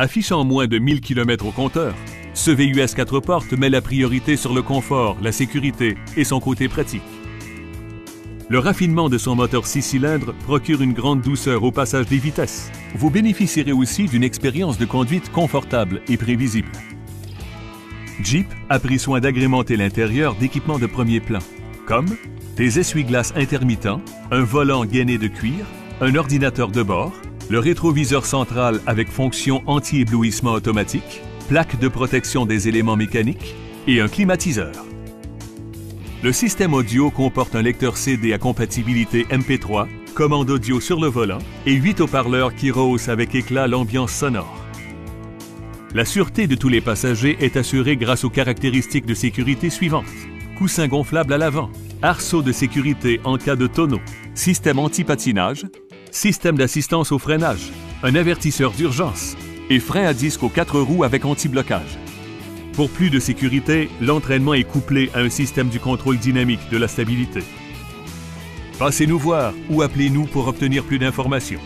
Affichant moins de 1000 km au compteur, ce VUS 4 portes met la priorité sur le confort, la sécurité et son côté pratique. Le raffinement de son moteur 6 cylindres procure une grande douceur au passage des vitesses. Vous bénéficierez aussi d'une expérience de conduite confortable et prévisible. Jeep a pris soin d'agrémenter l'intérieur d'équipements de premier plan, comme des essuie-glaces intermittents, un volant gainé de cuir, un ordinateur de bord, le rétroviseur central avec fonction anti-éblouissement automatique, plaque de protection des éléments mécaniques et un climatiseur. Le système audio comporte un lecteur CD à compatibilité MP3, commande audio sur le volant et 8 haut-parleurs qui rehaussent avec éclat l'ambiance sonore. La sûreté de tous les passagers est assurée grâce aux caractéristiques de sécurité suivantes. Coussin gonflable à l'avant, arceau de sécurité en cas de tonneau, système anti-patinage, système d'assistance au freinage, un avertisseur d'urgence et frein à disque aux quatre roues avec anti-blocage. Pour plus de sécurité, l'entraînement est couplé à un système du contrôle dynamique de la stabilité. Passez nous voir ou appelez-nous pour obtenir plus d'informations.